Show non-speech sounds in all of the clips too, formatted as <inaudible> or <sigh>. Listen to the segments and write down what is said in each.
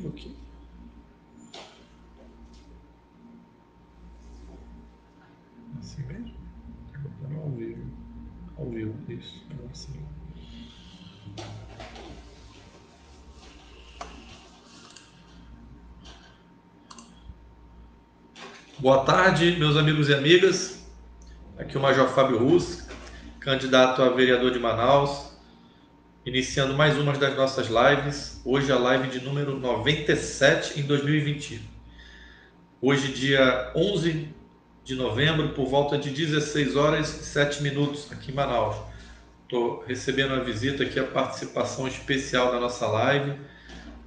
vivo aqui. Assim mesmo? Não, ao vivo. Ao vivo, isso. Assim. Boa tarde, meus amigos e amigas. Aqui o Major Fábio Russo, candidato a vereador de Manaus, iniciando mais uma das nossas lives. Hoje a live de número 97 em 2021. Hoje, dia 11 de novembro, por volta de 16 horas e 7 minutos, aqui em Manaus. Estou recebendo a visita aqui, a participação especial da nossa live,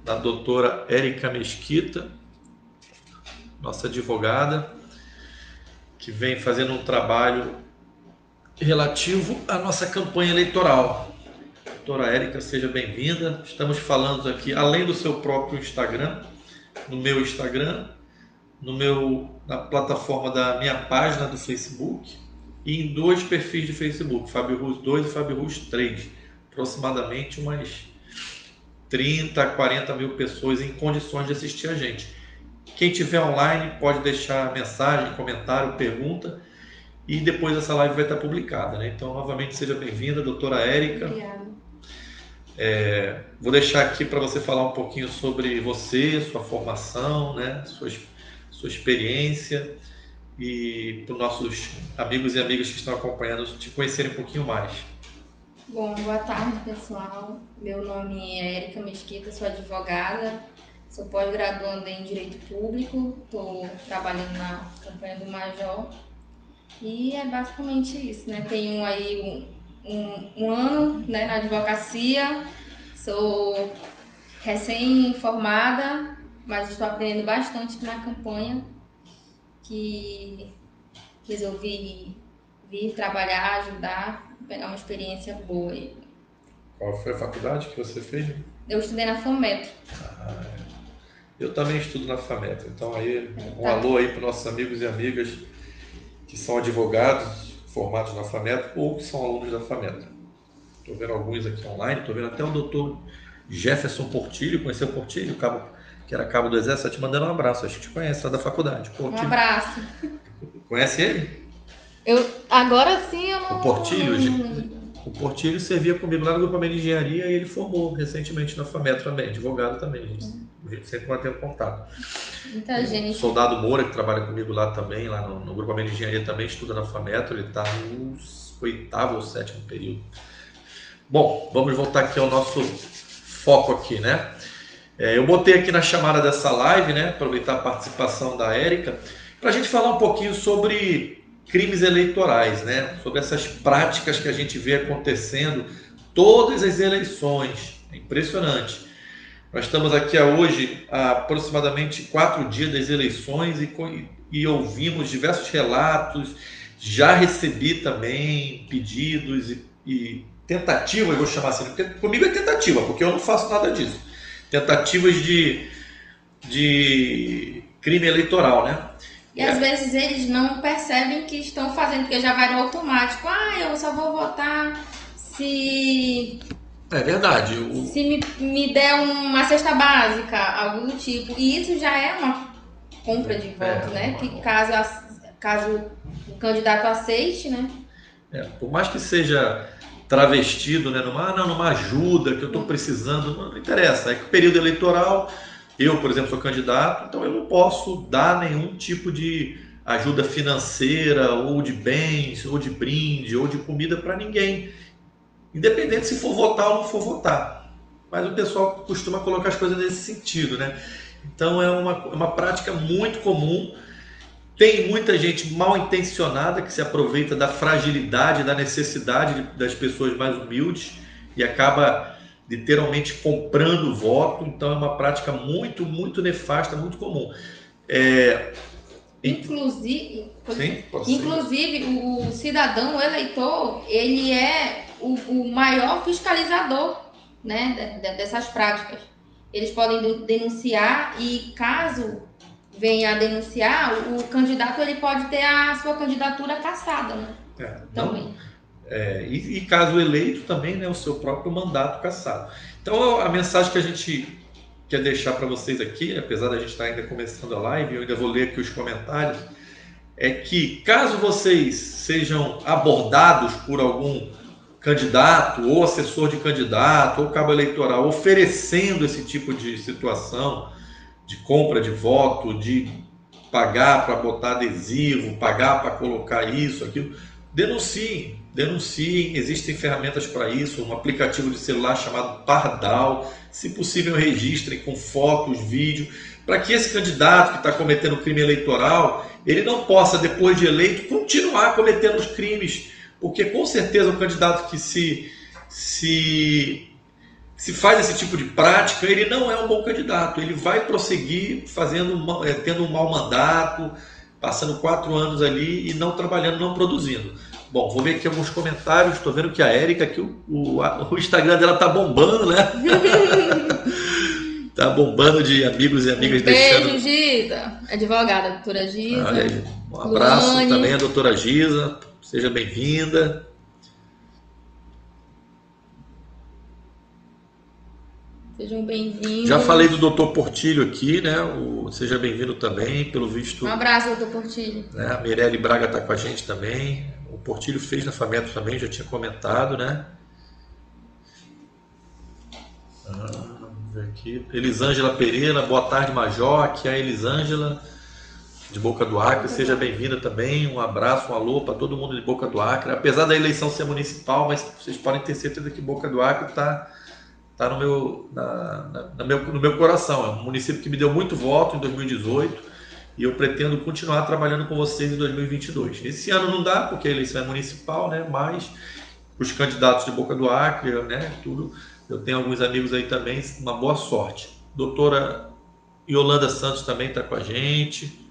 da doutora Érica Mesquita, nossa advogada, que vem fazendo um trabalho relativo à nossa campanha eleitoral. Doutora Érica, seja bem-vinda. Estamos falando aqui, além do seu próprio Instagram, no meu Instagram, no meu, na plataforma da minha página do Facebook e em dois perfis de Facebook, Fábio Rus 2 e Fábio Rus 3. Aproximadamente umas 30, 40 mil pessoas em condições de assistir a gente. Quem tiver online pode deixar mensagem, comentário, pergunta e depois essa live vai estar publicada. Né? Então, novamente, seja bem-vinda, doutora Érica. Obrigada. É, vou deixar aqui para você falar um pouquinho sobre você, sua formação, né? sua, sua experiência e para os nossos amigos e amigas que estão acompanhando te conhecerem um pouquinho mais. Bom, boa tarde, pessoal. Meu nome é Érica Mesquita, sou advogada, Sou pós-graduanda em Direito Público, estou trabalhando na campanha do Major. E é basicamente isso, né? Tenho aí um, um, um ano né, na advocacia, sou recém-formada, mas estou aprendendo bastante na campanha, que resolvi vir trabalhar, ajudar, pegar uma experiência boa. Qual foi a faculdade que você fez? Eu estudei na FOMETRO. Ah, é. Eu também estudo na FAMET, então aí um Tá. alô aí para nossos amigos e amigas que são advogados formados na FAMET ou que são alunos da FAMET. Estou vendo alguns aqui online, estou vendo até o doutor Jefferson Portilho, conheceu o Portilho, cabo, que era cabo do Exército, tá te mandando um abraço, acho que te conhece lá da faculdade. Um Portilho. abraço. Conhece ele? Eu, agora sim eu não. O Portilho? O Portilho servia comigo lá no grupamento de engenharia e ele formou recentemente na FAMET também, advogado também. A gente sempre mantém o contato. Muita gente. Soldado Moura, que trabalha comigo lá também, lá no, no grupamento de engenharia também, estuda na FAMETRO, ele está no oitavo ou sétimo período. Bom, vamos voltar aqui ao nosso foco aqui, né? É, eu botei aqui na chamada dessa live, né? Aproveitar a participação da Érica, para a gente falar um pouquinho sobre crimes eleitorais, né? Sobre essas práticas que a gente vê acontecendo todas as eleições. É impressionante. Nós estamos aqui hoje há aproximadamente quatro dias das eleições e, e ouvimos diversos relatos. Já recebi também pedidos e, e tentativas, eu vou chamar assim, porque comigo é tentativa, porque eu não faço nada disso. Tentativas de, de crime eleitoral, né? E às vezes eles não percebem que estão fazendo, porque já vai no automático. Ah, eu só vou votar se, É verdade. O, se me, me der uma cesta básica, algo do tipo. E isso já é uma compra de É, voto, né? uma- Que caso, caso o candidato aceite, né? É, por mais que seja travestido, né, numa, não, numa ajuda que eu estou precisando, não, não interessa. É que o período eleitoral, eu, por exemplo, sou candidato, então eu não posso dar nenhum tipo de ajuda financeira, ou de bens, ou de brinde, ou de comida para ninguém. Independente se for votar ou não for votar. Mas o pessoal costuma colocar as coisas nesse sentido, né? Então é uma, é uma prática muito comum. Tem muita gente mal intencionada que se aproveita da fragilidade, da necessidade de- das pessoas mais humildes e acaba literalmente comprando o voto. Então é uma prática muito, muito nefasta, muito comum. É, Inclusive, sim, pode ser. inclusive o cidadão, o eleitor, ele é o, o maior fiscalizador né, de- de- dessas práticas. Eles podem de- denunciar e caso venha a denunciar, o, o candidato ele pode ter a sua candidatura cassada, né? É, não- Também. É, e, e caso eleito também, né, o seu próprio mandato cassado. Então a mensagem que a gente que quer deixar para vocês aqui, apesar da gente estar ainda começando a live, eu ainda vou ler aqui os comentários, é que caso vocês sejam abordados por algum candidato ou assessor de candidato ou cabo eleitoral oferecendo esse tipo de situação de compra de voto, de pagar para botar adesivo, pagar para colocar isso, aquilo, denunciem, denunciem. Existem ferramentas para isso, um aplicativo de celular chamado Pardal. Se possível, registrem com fotos, vídeo, para que esse candidato que está cometendo crime eleitoral, ele não possa, depois de eleito, continuar cometendo os crimes. Porque com certeza o candidato que se, se se faz esse tipo de prática, ele não é um bom candidato. Ele vai prosseguir fazendo, é, tendo um mau mandato, passando quatro anos ali e não trabalhando, não produzindo. Bom, vou ver aqui alguns comentários. Estou vendo que a Érica, que o, o, <laughs> o, Instagram dela tá bombando, né? <laughs> tá bombando de amigos e amigas um beijo, deixando. Gisa, advogada, doutora Gisa. Aí, um abraço Luane. também à doutora Gisa. Seja bem-vinda. Sejam bem-vindos. Já falei do Dr. Portilho aqui, né? O, seja bem-vindo também, pelo visto. Um abraço, Dr. Portilho. Né? A Mirelle Braga está com a gente também. O Portilho fez na Fameto também, já tinha comentado, né? Ah, vamos ver aqui. Elisângela Pereira, boa tarde, Major. Aqui é a Elisângela de Boca do Acre. Seja bem-vinda também. Um abraço, um alô para todo mundo de Boca do Acre. Apesar da eleição ser municipal, mas vocês podem ter certeza que Boca do Acre está está no meu, na, na, na, meu, no meu coração. É um município que me deu muito voto em 2018 e eu pretendo continuar trabalhando com vocês em 2022. Esse ano não dá, porque a eleição é municipal, né? mas os candidatos de Boca do Acre, né? tudo, eu tenho alguns amigos aí também, uma boa sorte. Doutora Yolanda Santos também está com a gente.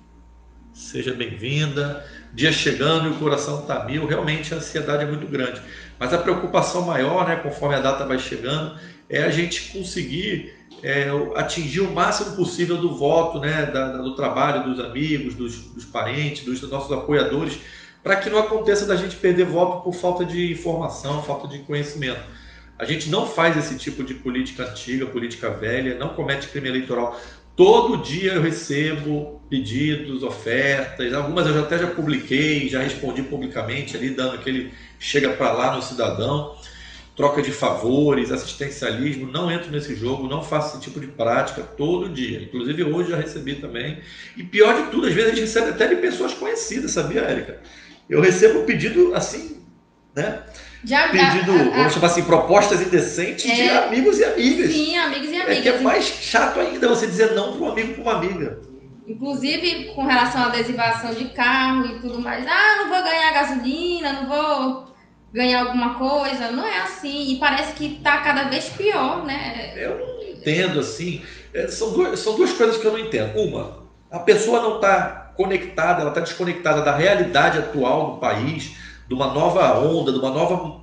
Seja bem-vinda. Dia chegando e o coração está mil. Realmente a ansiedade é muito grande. Mas a preocupação maior, né, conforme a data vai chegando, é a gente conseguir é, atingir o máximo possível do voto, né, da, do trabalho dos amigos, dos, dos parentes, dos, dos nossos apoiadores, para que não aconteça da gente perder voto por falta de informação, falta de conhecimento. A gente não faz esse tipo de política antiga, política velha, não comete crime eleitoral. Todo dia eu recebo pedidos, ofertas, algumas eu até já publiquei, já respondi publicamente ali, dando aquele chega para lá no cidadão troca de favores, assistencialismo, não entro nesse jogo, não faço esse tipo de prática todo dia. Inclusive hoje já recebi também. E pior de tudo, às vezes a gente recebe até de pessoas conhecidas, sabia, Érica? Eu recebo pedido assim, né? Já, pedido, a, a, vamos chamar assim, propostas indecentes é, de amigos e amigas. Sim, amigos e amigas. É que é mais chato ainda você dizer não para um amigo para uma amiga. Inclusive com relação à adesivação de carro e tudo mais. Ah, não vou ganhar gasolina, não vou ganhar alguma coisa. Não é assim. E parece que está cada vez pior, né? Eu não entendo assim. É, são são duas coisas que eu não entendo. Uma, a pessoa não está conectada, ela está desconectada da realidade atual do país, de uma nova onda, de uma nova,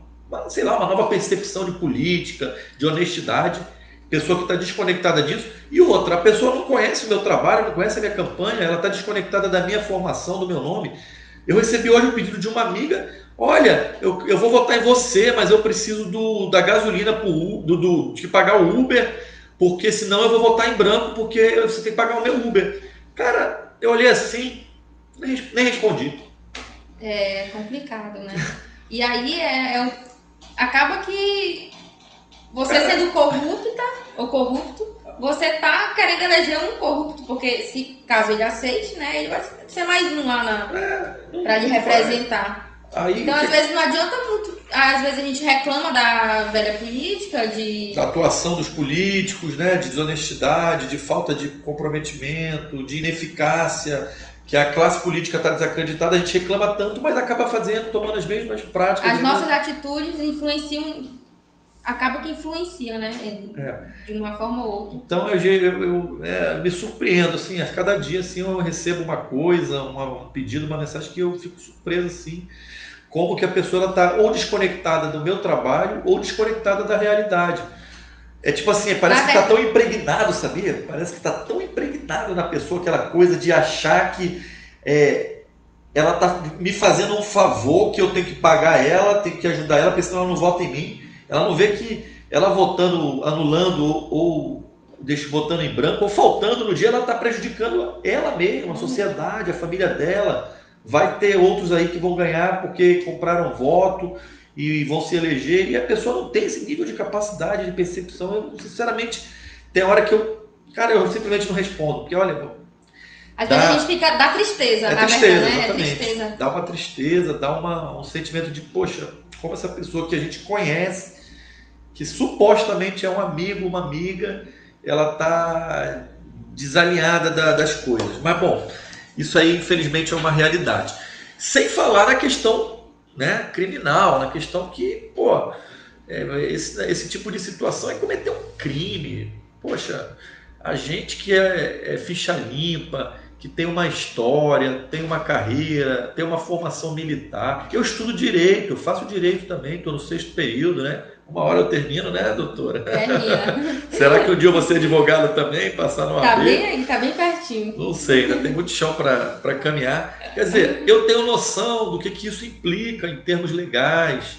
sei lá, uma nova percepção de política, de honestidade. Pessoa que está desconectada disso. E outra, a pessoa não conhece o meu trabalho, não conhece a minha campanha, ela está desconectada da minha formação, do meu nome. Eu recebi hoje um pedido de uma amiga Olha, eu, eu vou votar em você, mas eu preciso do, da gasolina pro, do, do, de pagar o Uber, porque senão eu vou votar em branco, porque você tem que pagar o meu Uber. Cara, eu olhei assim, nem, nem respondi. É complicado, né? E aí é, é acaba que você sendo corrupta ou corrupto, você tá querendo eleger um corrupto, porque se caso ele aceite, né, ele vai ser mais um lá na, é, pra lhe representar. Aí, então, às que... vezes, não adianta muito. Às vezes a gente reclama da velha política, de. Da atuação dos políticos, né? De desonestidade, de falta de comprometimento, de ineficácia, que a classe política está desacreditada, a gente reclama tanto, mas acaba fazendo, tomando as mesmas práticas. As nossas atitudes influenciam. Acaba que influencia, né? É. De uma forma ou outra. Então eu, eu, eu é, me surpreendo, assim, a cada dia assim, eu recebo uma coisa, uma, um pedido, uma mensagem que eu fico surpreso assim como que a pessoa está ou desconectada do meu trabalho ou desconectada da realidade. É tipo assim, parece que está tão impregnado, sabia? Parece que está tão impregnado na pessoa aquela coisa de achar que é, ela está me fazendo um favor que eu tenho que pagar ela, tenho que ajudar ela, porque senão ela não vota em mim. Ela não vê que ela votando, anulando ou, ou deixa botando em branco, ou faltando no dia, ela está prejudicando ela mesma, a sociedade, a família dela. Vai ter outros aí que vão ganhar porque compraram voto e vão se eleger, e a pessoa não tem esse nível de capacidade, de percepção. Eu, sinceramente, tem hora que eu, cara, eu simplesmente não respondo, porque olha. Às dá, vezes a gente fica, dá tristeza, é na tristeza, verdade, né? Exatamente. É tristeza. Dá uma tristeza, dá uma, um sentimento de, poxa, como essa pessoa que a gente conhece, que supostamente é um amigo, uma amiga, ela está desalinhada da, das coisas. Mas bom, isso aí infelizmente é uma realidade. Sem falar na questão né, criminal, na questão que, pô, é, esse, esse tipo de situação é cometer um crime. Poxa, a gente que é, é ficha limpa, que tem uma história, tem uma carreira, tem uma formação militar. Eu estudo direito, eu faço direito também, estou no sexto período, né? Uma hora eu termino, né, doutora? <laughs> Será que um dia eu vou ser advogado também, passar no Tá AB? bem aí, tá bem pertinho. Não sei, ainda tem muito chão para caminhar. Quer dizer, eu tenho noção do que, que isso implica em termos legais.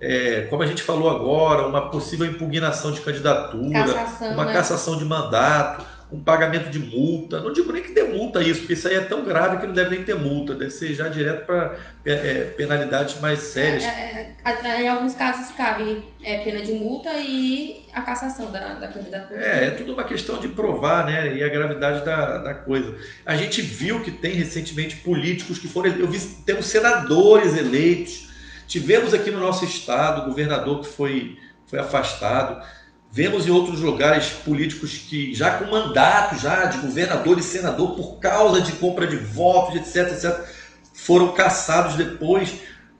É, como a gente falou agora, uma possível impugnação de candidatura, Cassação, uma né? cassação de mandato, um pagamento de multa. Não digo nem que dê multa isso, porque isso aí é tão grave que não deve nem ter multa, deve ser já direto para penalidades mais sérias. É, é, em alguns casos cabe é, pena de multa e a cassação da, da candidatura. É, é tudo uma questão de provar, né? E a gravidade da, da coisa. A gente viu que tem recentemente políticos que foram. Eu vi, temos senadores eleitos. Tivemos aqui no nosso estado governador que foi, foi afastado. Vemos em outros lugares políticos que já com mandato já de governador e senador por causa de compra de votos, etc, etc, foram caçados depois.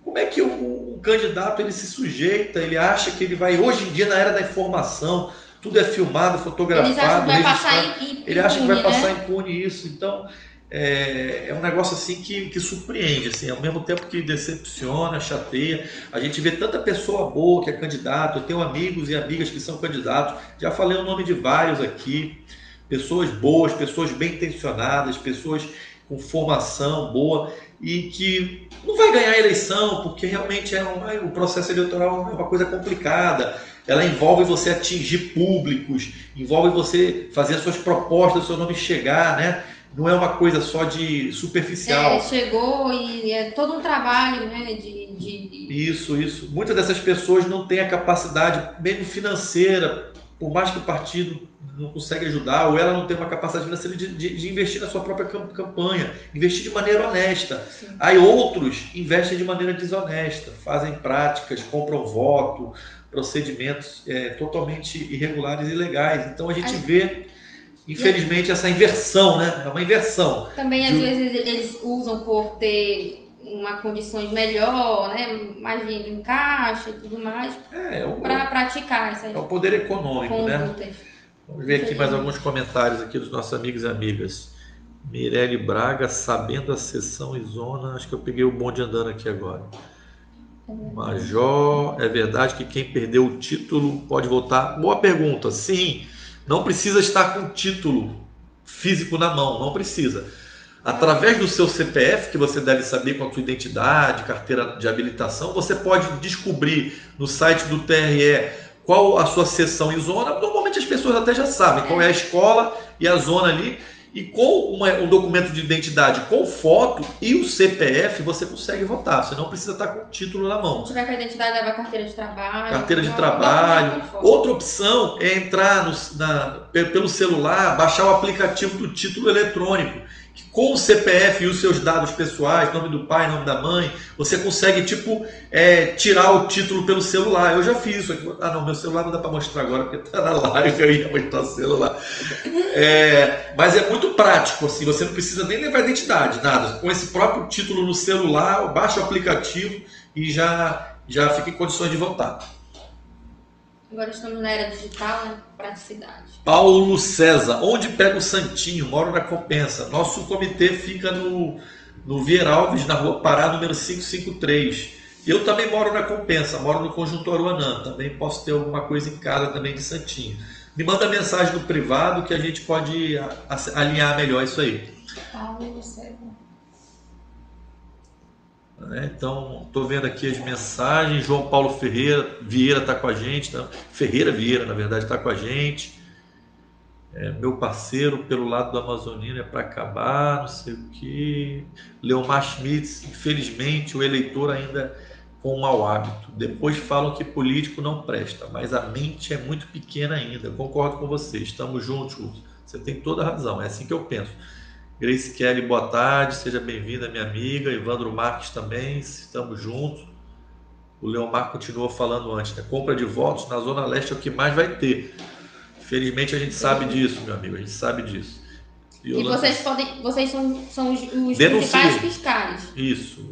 Como é que o, o candidato ele se sujeita? Ele acha que ele vai hoje em dia na era da informação, tudo é filmado, fotografado, Eles acham que vai passar impune, Ele acha que vai né? passar impune isso. Então, é, é um negócio assim que, que surpreende, assim, ao mesmo tempo que decepciona, chateia. A gente vê tanta pessoa boa que é candidato. Eu tenho amigos e amigas que são candidatos. Já falei o nome de vários aqui. Pessoas boas, pessoas bem intencionadas, pessoas com formação boa e que não vai ganhar a eleição porque realmente é uma, o processo eleitoral é uma coisa complicada. Ela envolve você atingir públicos, envolve você fazer as suas propostas, seu nome chegar, né? Não é uma coisa só de superficial. É, chegou e é todo um trabalho, né? De, de, Isso, isso. Muitas dessas pessoas não têm a capacidade, mesmo financeira, por mais que o partido não consegue ajudar, ou ela não tem uma capacidade financeira de, de- de investir na sua própria cam- campanha, investir de maneira honesta. Sim. Aí outros investem de maneira desonesta, fazem práticas, compram voto, procedimentos é, totalmente irregulares e ilegais. Então a gente Aí- vê, infelizmente, essa inversão, né? É uma inversão. Também, às de- vezes, eles usam por ter uma condições melhor, né? Mais em caixa e tudo mais, É, é para praticar essas é o poder econômico, né? condutas. Vamos ver aqui mais alguns comentários aqui dos nossos amigos e amigas. Mirelle Braga, sabendo a sessão e zona, acho que eu peguei o bonde andando aqui agora. Major, é verdade que quem perdeu o título pode voltar? Boa pergunta. Sim, não precisa estar com título físico na mão, não precisa. Através do seu CPF, que você deve saber com a sua identidade, carteira de habilitação, você pode descobrir no site do TRE qual a sua seção e zona. Normalmente as pessoas até já sabem qual é a escola e a zona ali. E com uma- um documento de identidade com foto e o CPF, você consegue votar. Você não precisa estar com o título na mão. Se tiver com a identidade, leva a carteira de trabalho. Carteira de trabalho. Outra opção é entrar no- na- pe- pelo celular, baixar o aplicativo do título eletrônico. Com o CPF e os seus dados pessoais, nome do pai, nome da mãe, você consegue, tipo, é, tirar o título pelo celular. Eu já fiz isso aqui. Ah, não, meu celular não dá para mostrar agora porque tá na live, eu ia mostrar o celular. É, mas é muito prático, assim, você não precisa nem levar identidade, nada. Com esse próprio título no celular, baixa o aplicativo e já, já fica em condições de votar. Agora estamos na era digital, né? Praticidade. Paulo César, onde pega o Santinho? Moro na Compensa. Nosso comitê fica no, no Vieira Alves, na rua Pará, número 553. Eu também moro na Compensa, moro no Conjunto Aruanã. Também posso ter alguma coisa em casa também de Santinho. Me manda mensagem no privado que a gente pode alinhar melhor isso aí. Paulo César. Né? Então, estou vendo aqui as mensagens. João Paulo Ferreira Vieira está com a gente. Tá? Ferreira Vieira, na verdade, está com a gente. É, meu parceiro pelo lado do Amazonino é para acabar, não sei o que. Leomar Schmitz, infelizmente, o eleitor ainda com mau hábito. Depois falam que político não presta, mas a mente é muito pequena ainda. concordo com você, estamos juntos, Você tem toda a razão, é assim que eu penso. Grace Kelly, boa tarde, seja bem-vinda, minha amiga. Evandro Marques também, estamos juntos. O Leomar continuou falando antes, né? Compra de votos na Zona Leste é o que mais vai ter. Felizmente a gente sabe disso, meu amigo, a gente sabe disso. E, e vocês podem, vocês são, são os, os principais fiscais. Isso.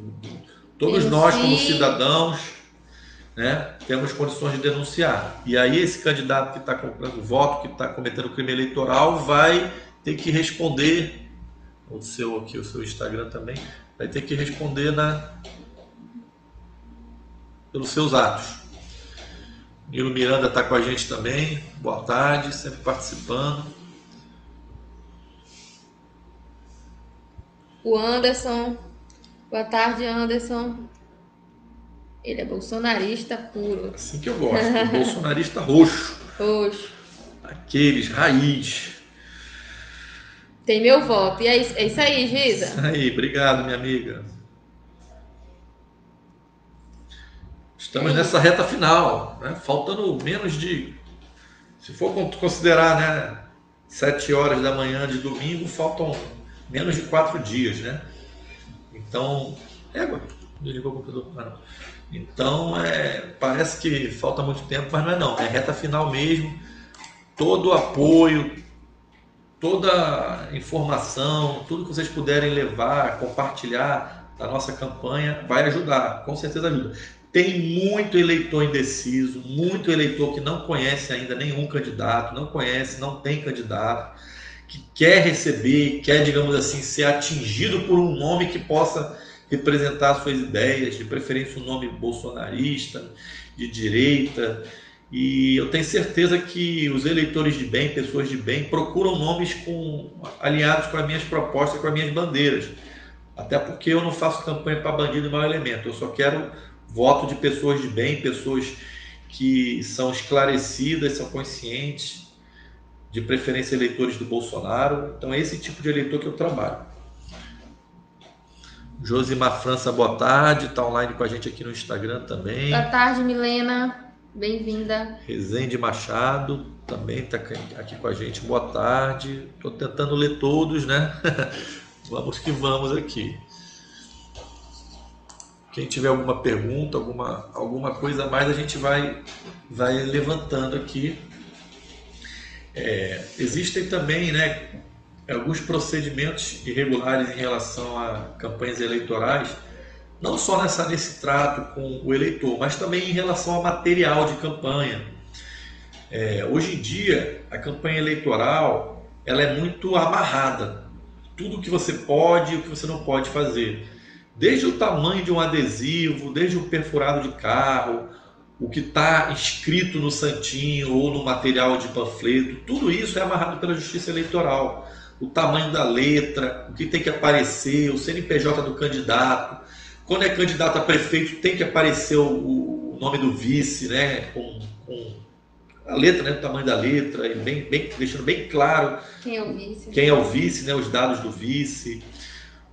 Todos Denuncie. nós, como cidadãos, né, temos condições de denunciar. E aí esse candidato que está comprando voto, que está cometendo crime eleitoral, vai ter que responder o seu aqui, o seu Instagram também, vai ter que responder na pelos seus atos. Nilo Miranda está com a gente também. Boa tarde, sempre participando. O Anderson. Boa tarde, Anderson. Ele é bolsonarista puro. Assim que eu gosto. bolsonarista roxo. Roxo. Aqueles raiz. Tem meu voto. E é isso, é isso aí, Giza. Isso aí, obrigado, minha amiga. Estamos nessa reta final, né? faltando menos de, se for considerar, né, sete horas da manhã de domingo, faltam menos de quatro dias, né? Então, é, desligou o computador. Ah, então, é, parece que falta muito tempo, mas não é não, é reta final mesmo. Todo o apoio, toda informação, tudo que vocês puderem levar, compartilhar da nossa campanha, vai ajudar, com certeza ajuda. Tem muito eleitor indeciso, muito eleitor que não conhece ainda nenhum candidato, não conhece, não tem candidato, que quer receber, quer, digamos assim, ser atingido por um nome que possa representar suas ideias, de preferência um nome bolsonarista, de direita. E eu tenho certeza que os eleitores de bem, pessoas de bem, procuram nomes com, alinhados com as minhas propostas, com as minhas bandeiras. Até porque eu não faço campanha para bandido e mau elemento, eu só quero voto de pessoas de bem, pessoas que são esclarecidas, são conscientes, de preferência eleitores do Bolsonaro. Então é esse tipo de eleitor que eu trabalho. Josimar França, boa tarde, está online com a gente aqui no Instagram também. Boa tarde, Milena, bem-vinda. Rezende Machado também está aqui com a gente, boa tarde. Estou tentando ler todos, né? <laughs> vamos que vamos aqui. Quem tiver alguma pergunta, alguma, alguma coisa a mais, a gente vai, vai levantando aqui. É, existem também né, alguns procedimentos irregulares em relação a campanhas eleitorais, não só nessa, nesse trato com o eleitor, mas também em relação ao material de campanha. É, hoje em dia, a campanha eleitoral ela é muito amarrada. Tudo que você pode e o que você não pode fazer. Desde o tamanho de um adesivo, desde o perfurado de carro, o que está escrito no santinho ou no material de panfleto, tudo isso é amarrado pela Justiça Eleitoral. O tamanho da letra, o que tem que aparecer, o CNPJ do candidato. Quando é candidato a prefeito, tem que aparecer o, o nome do vice, né? Com, com, a letra, né? O tamanho da letra, e bem, bem, deixando bem claro quem é o vice, quem é o vice né? os dados do vice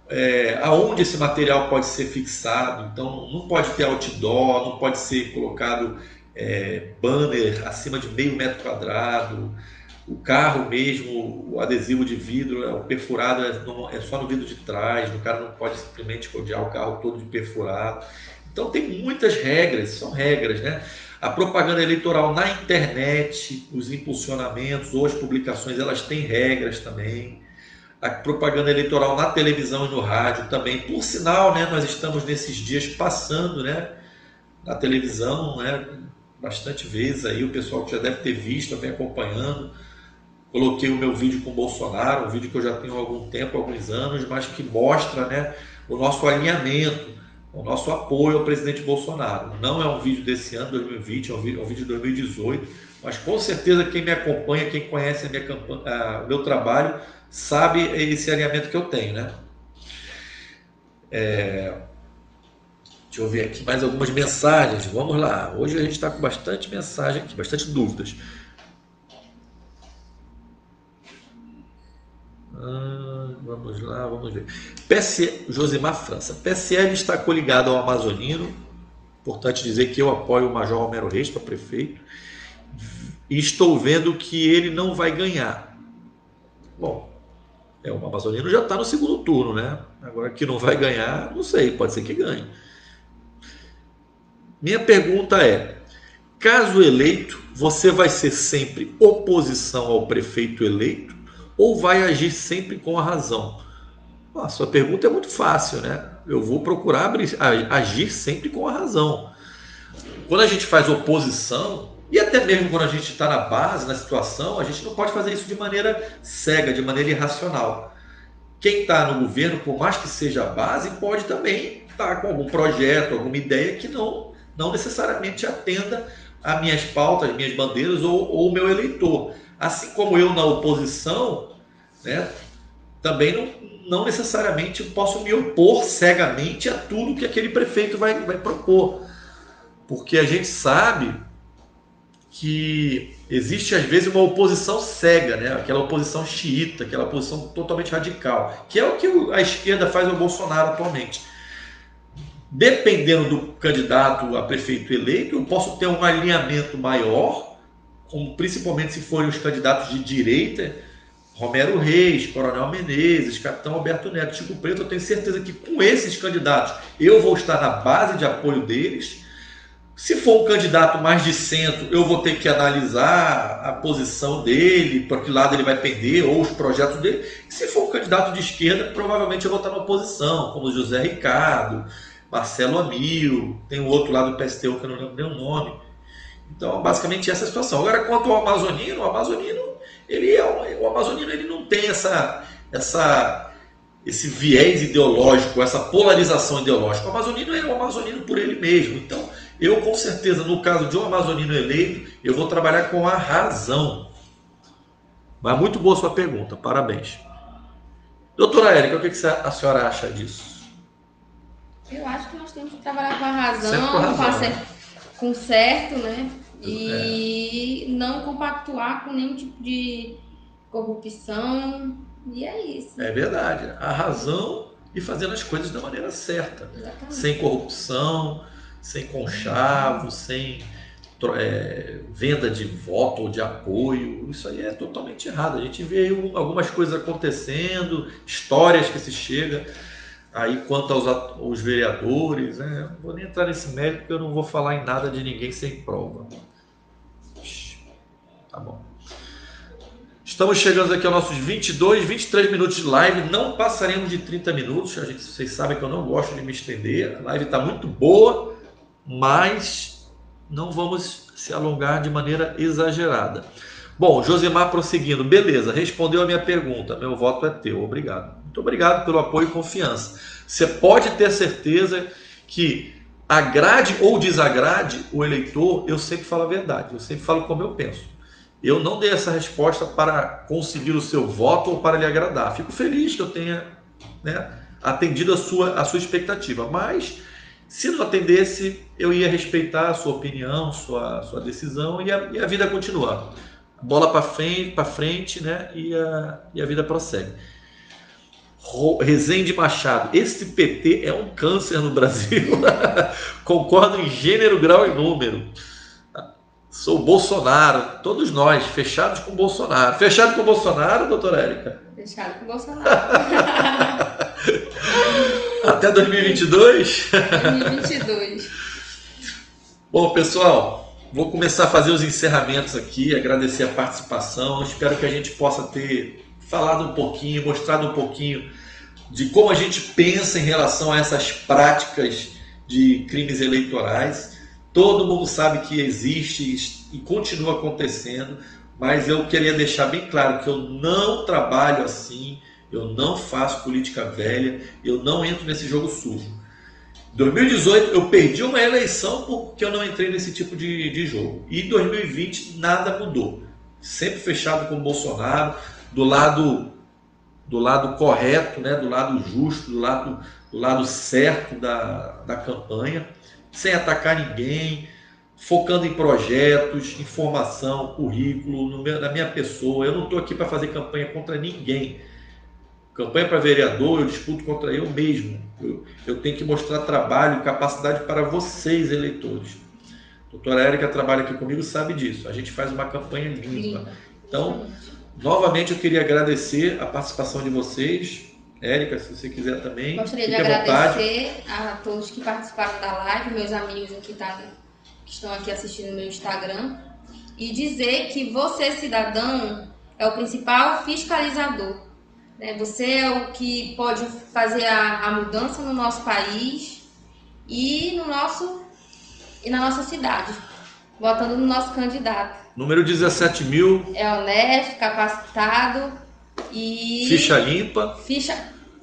é, aonde esse material pode ser fixado. Então, não pode ter outdoor, não pode ser colocado é, banner acima de meio metro quadrado. O carro mesmo, o adesivo de vidro, é, o perfurado é, é só no vidro de trás. O cara não pode simplesmente rodear o carro todo de perfurado. Então, tem muitas regras, são regras, né? A propaganda eleitoral na internet, os impulsionamentos ou as publicações, elas têm regras também a propaganda eleitoral na televisão e no rádio também. Por sinal, né, nós estamos nesses dias passando né, na televisão né, bastante vezes aí, o pessoal que já deve ter visto, vem acompanhando. Coloquei o meu vídeo com o Bolsonaro, um vídeo que eu já tenho há algum tempo, alguns anos, mas que mostra né, o nosso alinhamento, o nosso apoio ao presidente Bolsonaro. Não é um vídeo desse ano, 2020, é um vídeo, é um vídeo de 2018, mas com certeza quem me acompanha, quem conhece a minha campanha, o meu trabalho, sabe esse alinhamento que eu tenho, né? É... Deixa eu ver aqui mais algumas mensagens. Vamos lá. Hoje a gente está com bastante mensagem aqui, bastante dúvidas. Vamos lá, vamos ver. PC, Josimar França. PSL está coligado ao Amazonino. Importante dizer que eu apoio o Major Romero Reis para prefeito. E estou vendo que ele não vai ganhar. Bom, é, o Amazonino já está no segundo turno, né? Agora que não vai ganhar, não sei, pode ser que ganhe. Minha pergunta é: caso eleito, você vai ser sempre oposição ao prefeito eleito ou vai agir sempre com a razão? A sua pergunta é muito fácil, né? Eu vou procurar agir sempre com a razão. Quando a gente faz oposição, e até mesmo quando a gente está na base, na situação, a gente não pode fazer isso de maneira cega, de maneira irracional. Quem está no governo, por mais que seja a base, pode também estar tá com algum projeto, alguma ideia que não, não necessariamente atenda a minhas pautas, minhas bandeiras ou o meu eleitor. Assim como eu na oposição, né, também não, não necessariamente posso me opor cegamente a tudo que aquele prefeito vai, vai propor. Porque a gente sabe que existe às vezes uma oposição cega, né? aquela oposição xiita, aquela oposição totalmente radical, que é o que a esquerda faz ao Bolsonaro atualmente. Dependendo do candidato a prefeito eleito, eu posso ter um alinhamento maior, como principalmente se forem os candidatos de direita, Romero Reis, Coronel Menezes, Capitão Alberto Neto, Chico Preto, eu tenho certeza que com esses candidatos eu vou estar na base de apoio deles. Se for um candidato mais de centro, eu vou ter que analisar a posição dele, para que lado ele vai pender, ou os projetos dele. se for um candidato de esquerda, provavelmente eu vou estar na oposição, como José Ricardo, Marcelo Amil, tem o outro lado do PSTU que eu não lembro nem o nome. Então, basicamente essa é a situação. Agora, quanto ao Amazonino, o Amazonino, ele é o, o Amazonino ele não tem essa, essa, esse viés ideológico, essa polarização ideológica. O Amazonino é o Amazonino por ele mesmo. Então, eu com certeza, no caso de um Amazonino eleito, eu vou trabalhar com a razão. Mas muito boa sua pergunta, parabéns. Doutora Érica, o que a senhora acha disso? Eu acho que nós temos que trabalhar com a razão, com, a razão. Né? com certo, né? E é. não compactuar com nenhum tipo de corrupção. E é isso. É verdade. A razão e fazendo as coisas da maneira certa. Exatamente. Sem corrupção, sem conchavo, sem é, venda de voto ou de apoio. Isso aí é totalmente errado. A gente vê algumas coisas acontecendo, histórias que se chega. Aí, quanto aos, aos vereadores, né, não vou nem entrar nesse mérito porque eu não vou falar em nada de ninguém sem prova. Tá bom. Estamos chegando aqui aos nossos 22, 23 minutos de live. Não passaremos de 30 minutos. A gente, vocês sabem que eu não gosto de me estender. A live está muito boa, mas não vamos se alongar de maneira exagerada. Bom, Josimar prosseguindo. Beleza, respondeu a minha pergunta. Meu voto é teu. Obrigado. Muito obrigado pelo apoio e confiança. Você pode ter certeza que agrade ou desagrade o eleitor, eu sempre falo a verdade, eu sempre falo como eu penso. Eu não dei essa resposta para conseguir o seu voto ou para lhe agradar. Fico feliz que eu tenha né, atendido a sua, a sua expectativa, mas se não atendesse, eu ia respeitar a sua opinião, sua, sua decisão e a, e a vida continua. Bola para frente, para frente, né? E a, e a vida prossegue. Rezende Machado, esse PT é um câncer no Brasil. <laughs> Concordo em gênero, grau e número. Sou Bolsonaro, todos nós, fechados com Bolsonaro. Fechado com Bolsonaro, doutora Érica? Fechado com Bolsonaro. <laughs> Até 2022? 2022. Bom, pessoal, vou começar a fazer os encerramentos aqui, agradecer a participação. Espero que a gente possa ter falado um pouquinho, mostrado um pouquinho de como a gente pensa em relação a essas práticas de crimes eleitorais. Todo mundo sabe que existe e continua acontecendo, mas eu queria deixar bem claro que eu não trabalho assim, eu não faço política velha, eu não entro nesse jogo sujo. Em 2018 eu perdi uma eleição porque eu não entrei nesse tipo de, de jogo. E em 2020 nada mudou. Sempre fechado com o Bolsonaro, do lado do lado correto, né, do lado justo, do lado, do lado certo da, da campanha, sem atacar ninguém, focando em projetos, informação, currículo, meu, na minha pessoa. Eu não estou aqui para fazer campanha contra ninguém. Campanha para vereador, eu disputo contra eu mesmo. Eu, eu tenho que mostrar trabalho, capacidade para vocês, eleitores. A doutora Érica trabalha aqui comigo, sabe disso. A gente faz uma campanha limpa. Então, novamente, eu queria agradecer a participação de vocês. Érica, se você quiser também. Gostaria de agradecer a todos que participaram da live, meus amigos aqui tá, que estão aqui assistindo no meu Instagram. E dizer que você, cidadão, é o principal fiscalizador. Né? Você é o que pode fazer a, a mudança no nosso país e no nosso e na nossa cidade, votando no nosso candidato. Número 17 mil. É honesto, capacitado e. Ficha limpa. Ficha.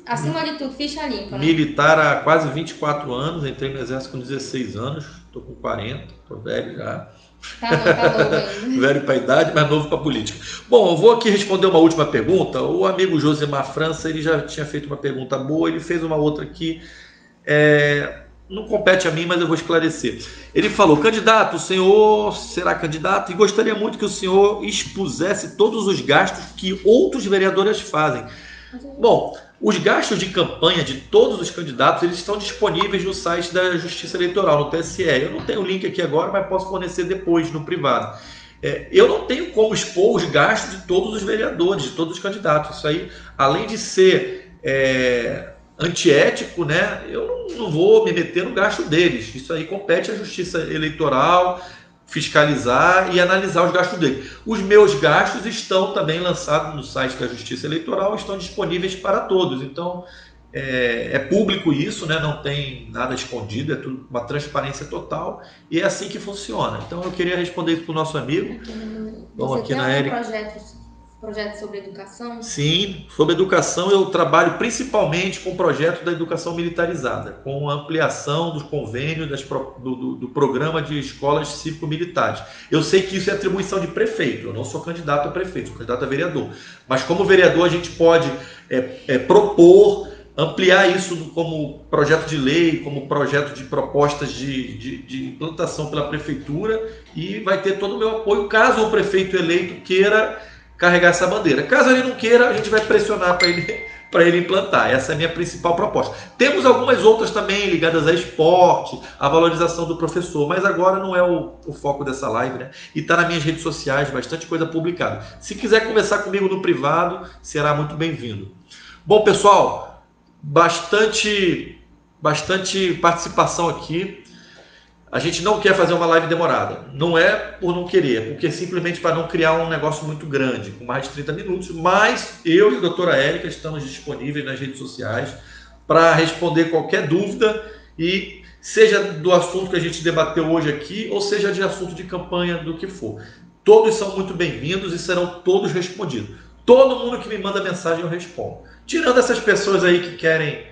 Acima de tudo, ficha limpa. Né? Militar há quase 24 anos, entrei no exército com 16 anos, estou com 40, estou velho já. Tá, tá novo. <laughs> Velho para a idade, mas novo para a política. Bom, eu vou aqui responder uma última pergunta. O amigo Josemar França, ele já tinha feito uma pergunta boa, ele fez uma outra aqui. É, não compete a mim, mas eu vou esclarecer. Ele falou: candidato, o senhor será candidato e gostaria muito que o senhor expusesse todos os gastos que outros vereadores fazem. Bom, os gastos de campanha de todos os candidatos eles estão disponíveis no site da Justiça Eleitoral, no TSE. Eu não tenho o link aqui agora, mas posso fornecer depois, no privado. É, eu não tenho como expor os gastos de todos os vereadores, de todos os candidatos. Isso aí, além de ser é, antiético, né? Eu não, vou me meter no gasto deles. Isso aí compete à Justiça Eleitoral fiscalizar e analisar os gastos deles. Os meus gastos estão também lançados no site da Justiça Eleitoral, estão disponíveis para todos. Então é, é público isso, né? Não tem nada escondido, é tudo uma transparência total e é assim que funciona. Então eu queria responder isso para o nosso amigo. Vamos aqui na. Projetos projeto sobre educação? Sim, sobre educação eu trabalho principalmente com o projeto da educação militarizada, com a ampliação dos convênios das, do, do, do, programa de escolas cívico-militares. Eu sei que isso é atribuição de prefeito, eu não sou candidato a prefeito, sou candidato a vereador. Mas como vereador a gente pode é, é, propor ampliar isso como projeto de lei, como projeto de propostas de, de, de, implantação pela prefeitura e vai ter todo o meu apoio caso o prefeito eleito queira carregar essa bandeira. Caso ele não queira, a gente vai pressionar para ele, <laughs> para ele implantar. Essa é a minha principal proposta. Temos algumas outras também ligadas a esporte, a valorização do professor, mas agora não é o, o foco dessa live, né? E está nas minhas redes sociais, bastante coisa publicada. Se quiser conversar comigo no privado, será muito bem-vindo. Bom, pessoal, bastante, bastante participação aqui. A gente não quer fazer uma live demorada. Não é por não querer, é porque simplesmente para não criar um negócio muito grande, com mais de 30 minutos. Mas eu e a doutora Érica estamos disponíveis nas redes sociais para responder qualquer dúvida e seja do assunto que a gente debateu hoje aqui, ou seja de assunto de campanha, do que for. Todos são muito bem-vindos e serão todos respondidos. Todo mundo que me manda mensagem eu respondo. Tirando essas pessoas aí que querem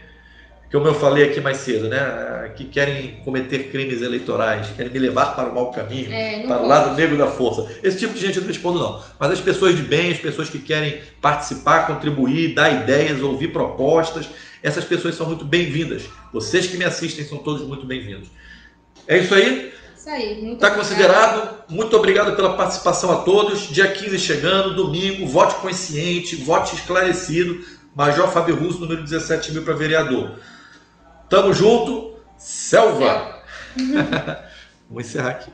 como eu falei aqui mais cedo, né, que querem cometer crimes eleitorais, querem me levar para o mau caminho, é, para o lado negro da força. Esse tipo de gente eu não respondo não. Mas as pessoas de bem, as pessoas que querem participar, contribuir, dar ideias, ouvir propostas, essas pessoas são muito bem-vindas. Vocês que me assistem são todos muito bem-vindos. É isso aí? Isso aí. Está considerado. Muito obrigado pela participação a todos. Dia 15 chegando, domingo, vote consciente, vote esclarecido. Major Fábio Russo, número 17 mil para vereador. Tamo junto, selva! <laughs> Vamos encerrar aqui.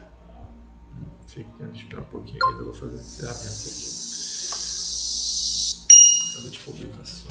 Fica, esperar um pouquinho ainda vou fazer esse encerramento aqui. Cadê de publicação?